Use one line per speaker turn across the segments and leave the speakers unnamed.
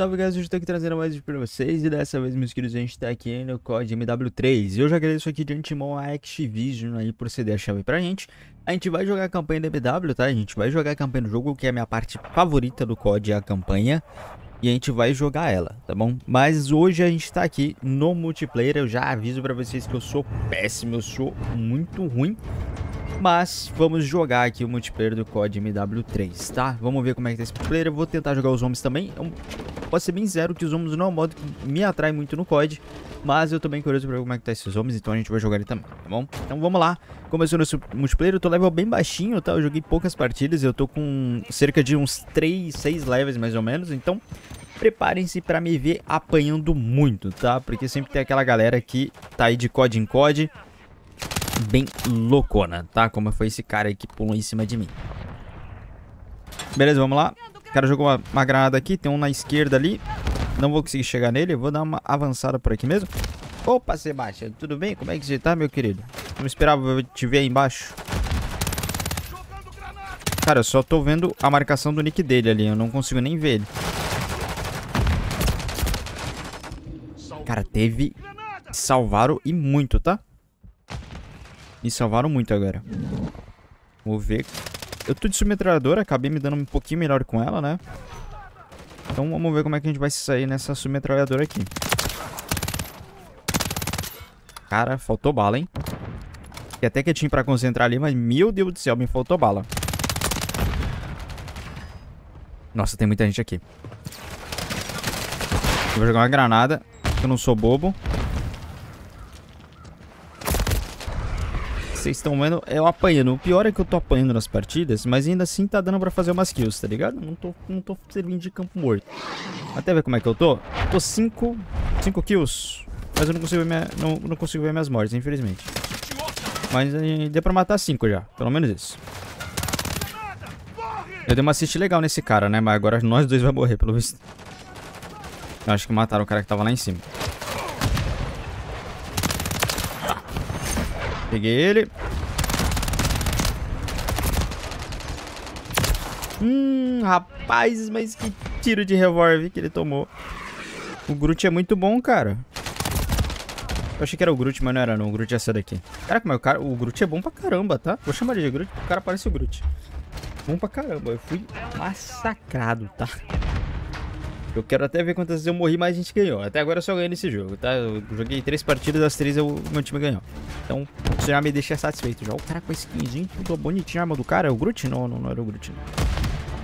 Salve guys, hoje tô aqui trazendo mais vídeo pra vocês e dessa vez, meus queridos, a gente tá aqui no COD MW3 E eu já agradeço aqui de antemão a Activision aí por ceder a chave pra gente A gente vai jogar a campanha da MW, tá? A gente vai jogar a campanha do jogo, que é a minha parte favorita do COD, é a campanha E a gente vai jogar ela, tá bom? Mas hoje a gente tá aqui no multiplayer, eu já aviso pra vocês que eu sou péssimo, eu sou muito ruim mas vamos jogar aqui o multiplayer do COD MW3, tá? Vamos ver como é que tá esse multiplayer. Eu vou tentar jogar os zombies também. Eu, pode ser bem zero que os zombies não é um modo que me atrai muito no COD. Mas eu tô bem curioso pra ver como é que tá esses zombies, então a gente vai jogar ele também, tá bom? Então vamos lá. Começou nosso multiplayer, eu tô level bem baixinho, tá? Eu joguei poucas partidas, eu tô com cerca de uns 3, 6 levels mais ou menos, então preparem-se pra me ver apanhando muito, tá? Porque sempre tem aquela galera que tá aí de COD em COD bem loucona, tá? Como foi esse cara aí que pulou em cima de mim. Beleza, vamos lá. O cara jogou uma, uma granada aqui, tem um na esquerda ali. Não vou conseguir chegar nele, vou dar uma avançada por aqui mesmo. Opa, Sebastião, tudo bem? Como é que você tá, meu querido? Não esperava te ver aí embaixo. Cara, eu só tô vendo a marcação do nick dele ali, eu não consigo nem ver ele. Cara, teve... Salvaram e muito, tá? Me salvaram muito agora. Vou ver. Eu tô de submetralhadora, acabei me dando um pouquinho melhor com ela, né? Então vamos ver como é que a gente vai sair nessa submetralhadora aqui. Cara, faltou bala, hein? E até que tinha pra concentrar ali, mas meu Deus do céu, me faltou bala. Nossa, tem muita gente aqui. Eu vou jogar uma granada, eu não sou bobo. Vocês estão vendo eu apanhando. O pior é que eu tô apanhando nas partidas, mas ainda assim tá dando pra fazer umas kills, tá ligado? Não tô, não tô servindo de campo morto. Até ver como é que eu tô. Tô 5 cinco, kills, mas eu não consigo ver, minha, não, não consigo ver minhas mortes, infelizmente. Mas eh, deu pra matar 5 já, pelo menos isso. Eu dei uma assist legal nesse cara, né? Mas agora nós dois vamos morrer, pelo visto. Eu acho que mataram o cara que tava lá em cima. Peguei ele. Hum, rapaz, mas que tiro de revólver que ele tomou. O Groot é muito bom, cara. Eu achei que era o Groot, mas não era não. O Groot ia ser daqui. Caraca, mas o, cara, o Groot é bom pra caramba, tá? Vou chamar ele de Groot, o cara parece o Groot. Bom pra caramba. Eu fui massacrado, tá? Eu quero até ver quantas vezes eu morri, mas a gente ganhou. Até agora eu só ganhei nesse jogo, tá? Eu joguei três partidas, as três o meu time ganhou. Então, isso já me deixa satisfeito. Já o cara com a skinzinho, tudo bonitinho. A arma do cara é o Groot? Não, não, não era o Groot. Não.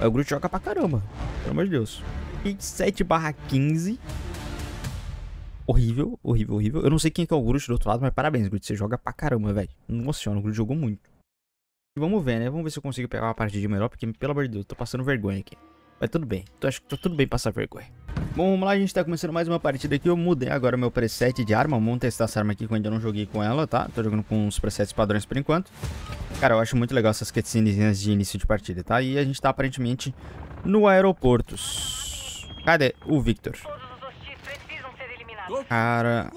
É o Groot joga pra caramba. Pelo amor de Deus. 27 barra 15. Horrível, horrível, horrível. Eu não sei quem é, é o Groot do outro lado, mas parabéns, Groot. Você joga pra caramba, velho. Nossa senhora, o Groot jogou muito. E vamos ver, né? Vamos ver se eu consigo pegar uma partida melhor, porque, pelo amor de Deus, eu tô passando vergonha aqui. Mas tudo bem. Então acho que tá tudo bem passar vergonha. Bom, vamos lá, a gente tá começando mais uma partida aqui. Eu mudei agora meu preset de arma. Vamos testar essa arma aqui que eu ainda não joguei com ela, tá? Tô jogando com os presets padrões por enquanto. Cara, eu acho muito legal essas cutscenes de início de partida, tá? E a gente tá aparentemente no aeroporto. Cadê o Victor? Cara,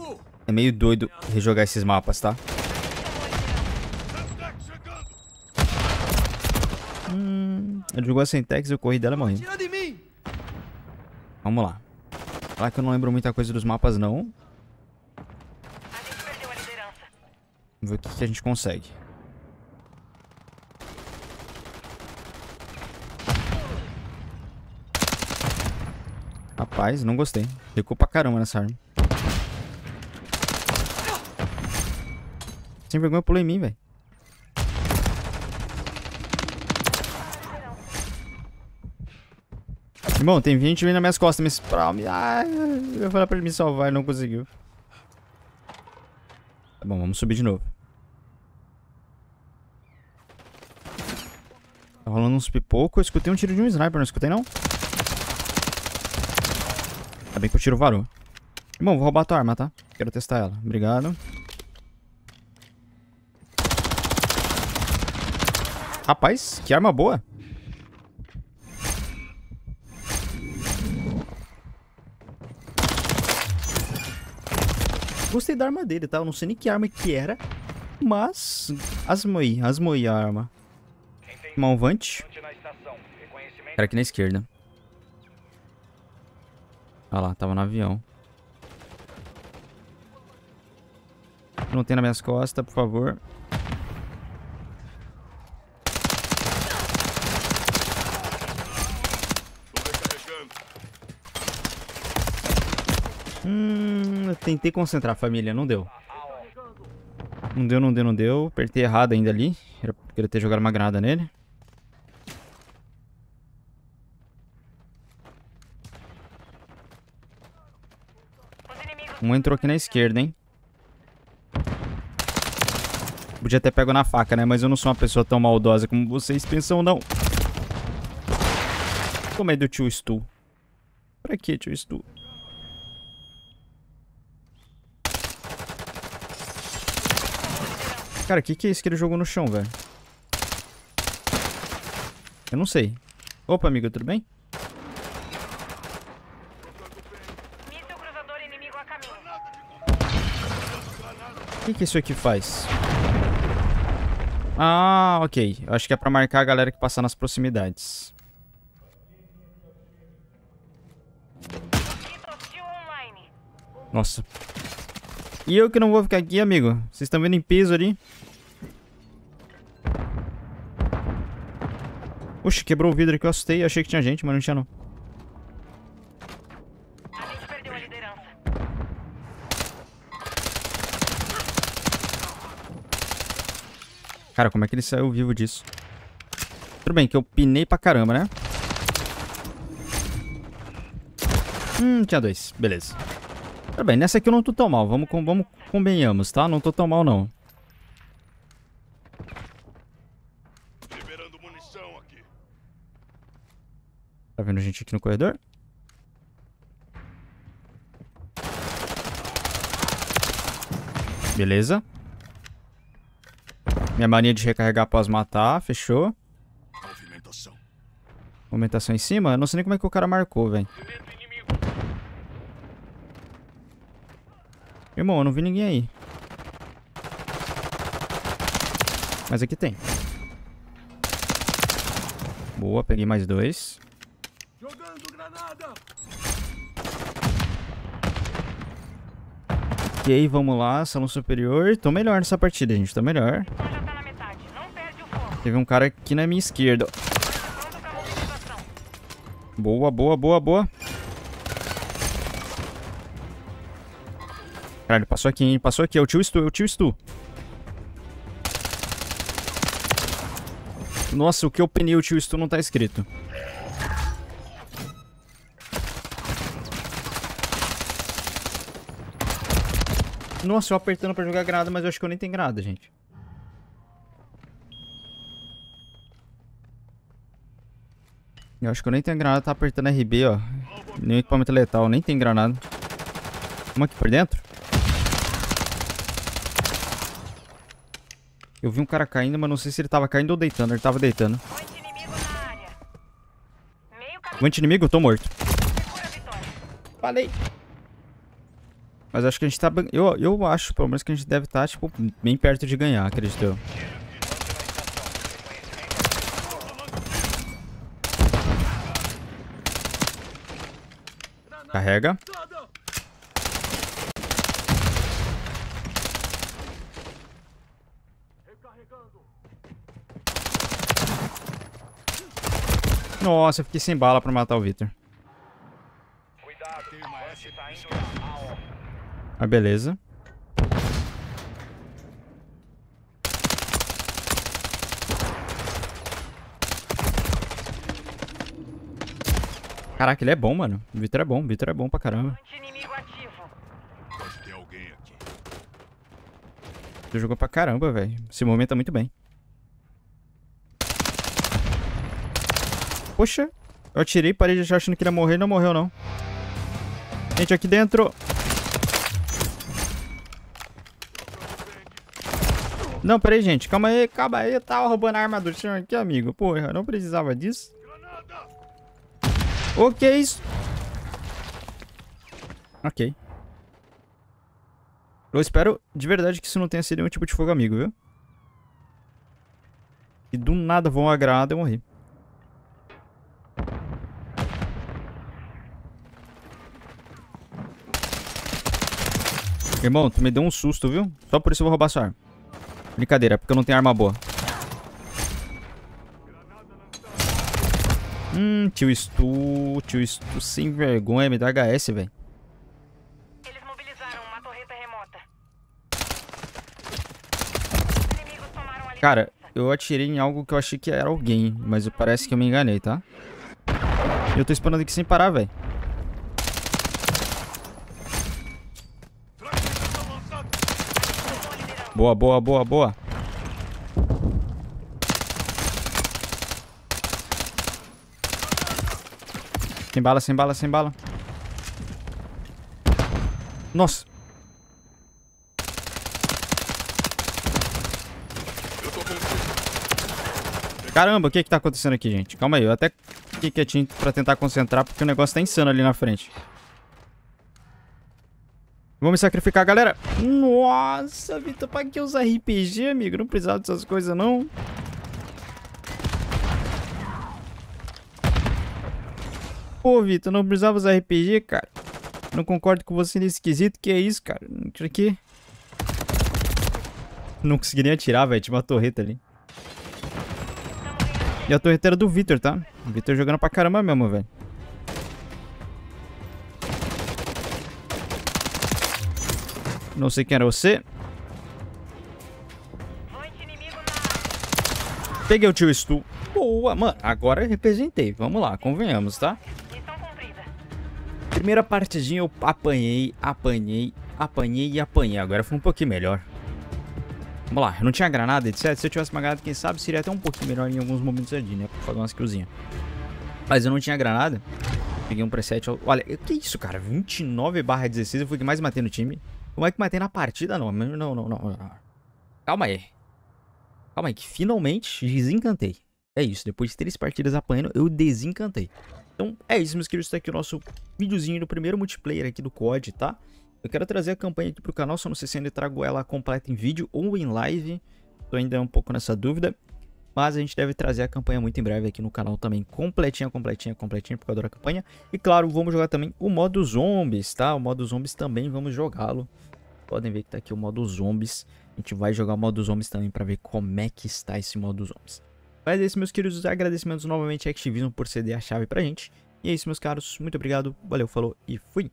é meio doido rejogar esses mapas, tá? Ele jogou a Sentex e eu corri dela morrendo. Vamos lá. Falar que eu não lembro muita coisa dos mapas, não. Vamos ver o que, que a gente consegue. Rapaz, não gostei. Recou pra caramba nessa arma. Sem vergonha pulou em mim, velho. Irmão, tem gente vindo nas minhas costas, mas. Ah, eu ia falar pra ele me salvar e não conseguiu. Tá bom, vamos subir de novo. Tá rolando uns pipocos. Eu escutei um tiro de um sniper, não escutei não? Tá bem que o tiro varou. Irmão, vou roubar tua arma, tá? Quero testar ela. Obrigado. Rapaz, que arma boa. Gostei da arma dele, tá? Eu não sei nem que arma que era. Mas... Asmoi, asmoi a arma. Malvante. Cara aqui na esquerda. Ah lá, tava no avião. Não tem nas minhas costas, por favor. Hum, tentei concentrar família, não deu. Não deu, não deu, não deu. Apertei errado ainda ali. Era, queria ter jogado uma granada nele. Um entrou aqui na esquerda, hein? Podia ter pego na faca, né? Mas eu não sou uma pessoa tão maldosa como vocês pensam, não. Tomei do tio Stu. Pra que, tio Stu? Cara, o que, que é isso que ele jogou no chão, velho? Eu não sei. Opa, amigo, tudo bem? O que, que isso aqui faz? Ah, ok. Eu acho que é pra marcar a galera que passar nas proximidades. Nossa. E eu que não vou ficar aqui, amigo. Vocês estão vendo em peso ali? Oxe, quebrou o vidro aqui, eu assustei. Achei que tinha gente, mas não tinha não. Cara, como é que ele saiu vivo disso? Tudo bem, que eu pinei pra caramba, né? Hum, tinha dois. Beleza. Tudo bem, nessa aqui eu não tô tão mal. Vamos, vamos convenhamos, tá? Não tô tão mal, não. Liberando munição aqui. Tá vendo gente aqui no corredor? Beleza. Minha mania de recarregar após matar, fechou. Movimentação. Movimentação em cima? Eu não sei nem como é que o cara marcou, velho. Irmão, eu não vi ninguém aí. Mas aqui tem. Boa, peguei mais dois. Jogando granada. Ok, vamos lá, salão superior. Tô melhor nessa partida, gente. Tô melhor. Teve um cara aqui na minha esquerda. Boa, boa, boa, boa. Caralho, passou aqui, hein? Passou aqui. É o tio Stu, é o tio Stu. Nossa, o que eu penei o tio Stu não tá escrito. Nossa, eu apertando pra jogar granada, mas eu acho que eu nem tenho granada, gente. Eu acho que eu nem tenho granada, tá apertando RB, ó. Nem equipamento letal, nem tem granada. Vamos aqui por dentro. Eu vi um cara caindo, mas não sei se ele tava caindo ou deitando. Ele tava deitando. O anti-inimigo? Tô morto. Falei. Mas acho que a gente tá... Eu, eu acho, pelo menos, que a gente deve estar, tá, tipo, bem perto de ganhar, acredito eu. Carrega. Nossa, eu fiquei sem bala pra matar o Victor. Ah, beleza. Caraca, ele é bom, mano. O Vitor é bom, o Vitor é bom pra caramba. Ele jogou pra caramba, velho. Se movimenta muito bem. Poxa, eu atirei, parei de achando que ele ia morrer, não morreu não. Gente, aqui dentro. Não, peraí, gente. Calma aí, calma aí. Eu tava roubando a arma do chão aqui, amigo. Porra, não precisava disso. O que é isso? Ok. Eu espero de verdade que isso não tenha sido nenhum tipo de fogo amigo, viu? E do nada vão agradar eu morri. Irmão, tu me deu um susto, viu? Só por isso eu vou roubar sua arma. Brincadeira, é porque eu não tenho arma boa. Hum, tio Stu, tio Stu sem vergonha, me dá HS, velho. Cara, eu atirei em algo que eu achei que era alguém, mas parece que eu me enganei, tá? Eu tô esperando aqui sem parar, velho. Boa, boa, boa, boa. Sem bala, sem bala, sem bala. Nossa. Caramba, o que que tá acontecendo aqui, gente? Calma aí, eu até fiquei quietinho pra tentar concentrar, porque o negócio tá insano ali na frente. Vou me sacrificar, galera. Nossa, Vitor, pra que usar RPG, amigo? Não precisava dessas coisas, não. Pô, Vitor, não precisava usar RPG, cara. Não concordo com você nesse quesito. Que é isso, cara? Tira aqui. Não consegui nem atirar, velho. Tinha uma torreta ali. E a torreta era do Vitor, tá? O Vitor jogando pra caramba mesmo, velho. Não sei quem era você. Peguei o tio Stu. Boa, mano. Agora representei. Vamos lá, convenhamos, tá? Primeira partidinha eu apanhei, apanhei, apanhei e apanhei. Agora foi um pouquinho melhor. Vamos lá, eu não tinha granada, etc. Se eu tivesse uma granada, quem sabe seria até um pouquinho melhor em alguns momentos ali, né? Pra fazer umas killzinhas. Mas eu não tinha granada. Peguei um preset. Olha, que isso, cara? 29 barra 16. Eu fui que mais matei no time. Como é que matei na partida? Não, não, não, não, não. Calma aí. Calma aí, que finalmente desencantei. É isso, depois de três partidas apanhando, eu desencantei. Então é isso, meus queridos. Tá aqui o nosso videozinho do primeiro multiplayer aqui do COD, tá? Eu quero trazer a campanha aqui pro canal, só não sei se ainda trago ela completa em vídeo ou em live. Tô ainda um pouco nessa dúvida. Mas a gente deve trazer a campanha muito em breve aqui no canal também, completinha, completinha, completinha, porque eu adoro a campanha. E claro, vamos jogar também o modo zombies, tá? O modo zombies também vamos jogá-lo. Podem ver que tá aqui o modo zombies. A gente vai jogar o modo zombies também para ver como é que está esse modo zombies. Mas é isso, meus queridos. Agradecimentos novamente a Activision por ceder a chave pra gente. E é isso, meus caros. Muito obrigado. Valeu, falou e fui.